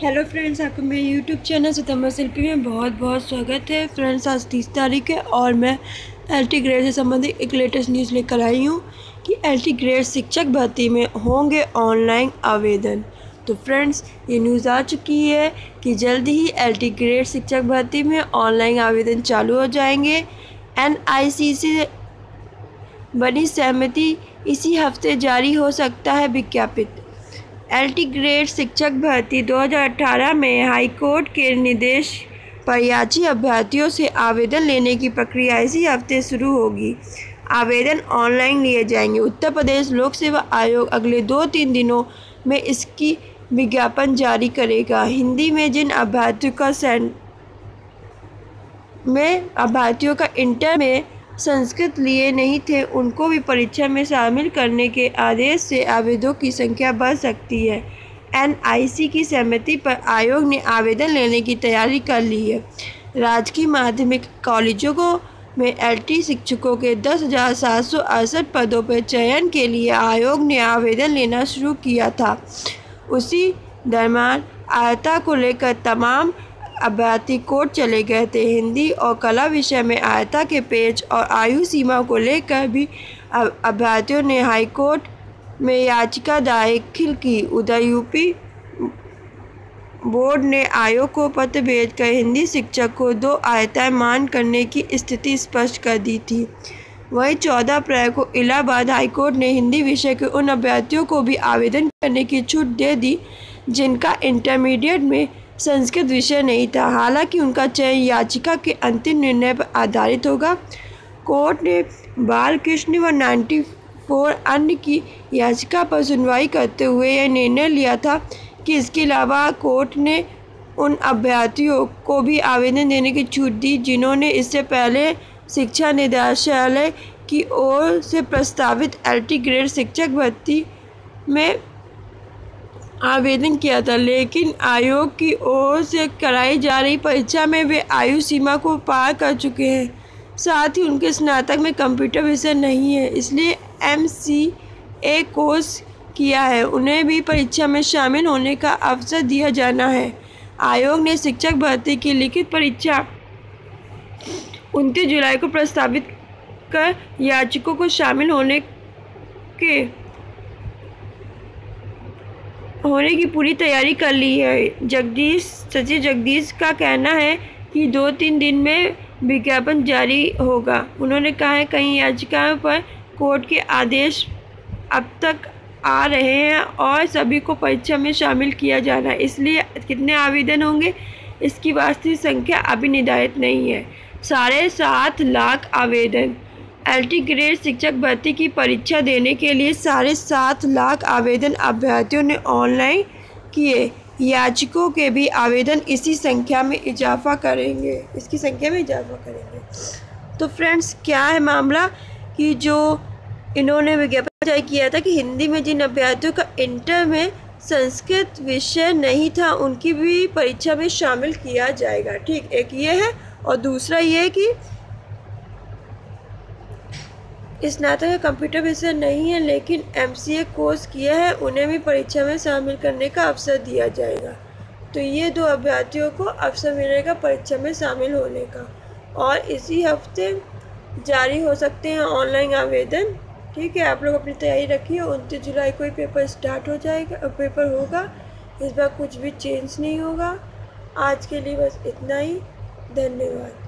Hello friends आपको मेरे YouTube channel सितंबर शिल्पी में बहुत बहुत स्वागत है। फ्रेंड्स आज तीस तारीख है और मैं एल टी ग्रेड से संबंधित एक लेटेस्ट न्यूज़ लेकर आई हूँ कि एल टी ग्रेड शिक्षक भर्ती में होंगे ऑनलाइन आवेदन। तो फ्रेंड्स ये न्यूज़ आ चुकी है कि जल्द ही एल टी ग्रेड शिक्षक भर्ती में ऑनलाइन आवेदन चालू हो जाएँगे। एन आई सी से बनी सहमति इसी हफ़्ते जारी हो सकता है विज्ञापित। एलटी ग्रेड शिक्षक भर्ती 2018 में हाईकोर्ट के निर्देश पर याची अभ्यर्थियों से आवेदन लेने की प्रक्रिया इसी हफ़्ते शुरू होगी। आवेदन ऑनलाइन लिए जाएँगे। उत्तर प्रदेश लोक सेवा आयोग अगले दो तीन दिनों में इसकी विज्ञापन जारी करेगा। हिंदी में जिन अभ्यर्थियों का सेंट में अभ्यर्थियों का इंटर में संस्कृत लिए नहीं थे, उनको भी परीक्षा में शामिल करने के आदेश से आवेदों की संख्या बढ़ सकती है। एनआईसी की सहमति पर आयोग ने आवेदन लेने की तैयारी कर ली है। राजकीय माध्यमिक कॉलेजों को में एलटी शिक्षकों के दस हज़ार सात सौ अड़सठ पदों पर चयन के लिए आयोग ने आवेदन लेना शुरू किया था। उसी दरम्यान आयता को लेकर तमाम अभ्यर्थी कोर्ट चले गए थे। हिंदी और कला विषय में आयता के पेज और आयु सीमा को लेकर भी अभ्यर्थियों ने हाईकोर्ट में याचिका दाखिल की। उधर यूपी बोर्ड ने आयोग को पत्र भेजकर हिंदी शिक्षक को दो आयताएँ मान करने की स्थिति स्पष्ट कर दी थी। वहीं चौदह अप्रैल को इलाहाबाद हाईकोर्ट ने हिंदी विषय के उन अभ्यर्थियों को भी आवेदन करने की छूट दे दी, जिनका इंटरमीडिएट में संस्कृत विषय नहीं था। हालाँकि उनका चयन याचिका के अंतिम निर्णय पर आधारित होगा। कोर्ट ने बालकृष्ण व नाइन्टी फोर अन्य की याचिका पर सुनवाई करते हुए यह निर्णय लिया था कि इसके अलावा कोर्ट ने उन अभ्यर्थियों को भी आवेदन देने की छूट दी, जिन्होंने इससे पहले शिक्षा निदेशालय की ओर से प्रस्तावित एलटी ग्रेड शिक्षक भर्ती में आवेदन किया था, लेकिन आयोग की ओर से कराई जा रही परीक्षा में वे आयु सीमा को पार कर चुके हैं। साथ ही उनके स्नातक में कंप्यूटर विषय नहीं है, इसलिए एम सी ए कोर्स किया है। उन्हें भी परीक्षा में शामिल होने का अवसर दिया जाना है। आयोग ने शिक्षक भर्ती की लिखित परीक्षा उनतीस जुलाई को प्रस्तावित कर याचिकों को शामिल होने के होने की पूरी तैयारी कर ली है। जगदीश सचिव जगदीश का कहना है कि दो तीन दिन में विज्ञापन जारी होगा। उन्होंने कहा है, कई याचिकाओं पर कोर्ट के आदेश अब तक आ रहे हैं और सभी को परीक्षा में शामिल किया जाना है। इसलिए कितने आवेदन होंगे, इसकी वास्तविक संख्या अभी निर्धारित नहीं है। साढ़े सात लाख आवेदन। एलटी ग्रेड शिक्षक भर्ती की परीक्षा देने के लिए साढ़े सात लाख आवेदन अभ्यर्थियों ने ऑनलाइन किए। याचिकों के भी आवेदन इसी संख्या में इजाफा करेंगे। इसकी संख्या में इजाफा करेंगे। तो फ्रेंड्स, क्या है मामला कि जो इन्होंने विज्ञापन जारी किया था कि हिंदी में जिन अभ्यर्थियों का इंटर में संस्कृत विषय नहीं था, उनकी भी परीक्षा में शामिल किया जाएगा। ठीक, एक ये है और दूसरा ये है कि स्नातक का कंप्यूटर विषय नहीं है, लेकिन एमसीए कोर्स किया है, उन्हें भी परीक्षा में शामिल करने का अवसर दिया जाएगा। तो ये दो अभ्यर्थियों को अवसर मिलेगा परीक्षा में शामिल होने का। और इसी हफ़्ते जारी हो सकते हैं ऑनलाइन आवेदन। ठीक है, आप लोग अपनी तैयारी रखिए, उनतीस जुलाई को ही पेपर स्टार्ट हो जाएगा पेपर होगा। इस बार कुछ भी चेंज नहीं होगा। आज के लिए बस इतना ही। धन्यवाद।